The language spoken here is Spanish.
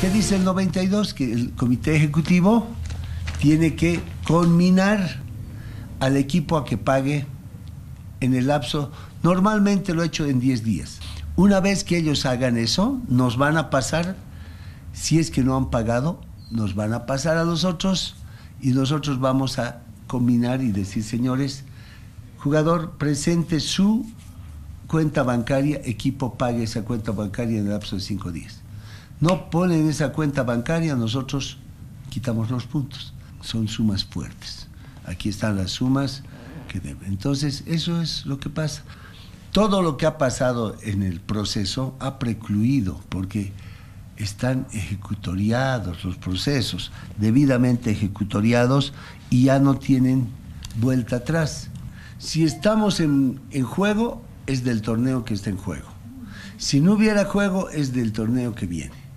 ¿Qué dice el 92? Que el comité ejecutivo tiene que conminar al equipo a que pague en el lapso, normalmente lo he hecho en 10 días. Una vez que ellos hagan eso, nos van a pasar, si es que no han pagado, nos van a pasar a nosotros y nosotros vamos a combinar y decir, señores, jugador, presente su cuenta bancaria, equipo pague esa cuenta bancaria en el lapso de cinco días. No ponen esa cuenta bancaria, nosotros quitamos los puntos. Son sumas fuertes. Aquí están las sumas que deben. Entonces, eso es lo que pasa. Todo lo que ha pasado en el proceso ha precluido, porque están ejecutoriados los procesos, debidamente ejecutoriados y ya no tienen vuelta atrás. Si estamos en, en, juego, es del torneo que está en juego. Si no hubiera juego, es del torneo que viene.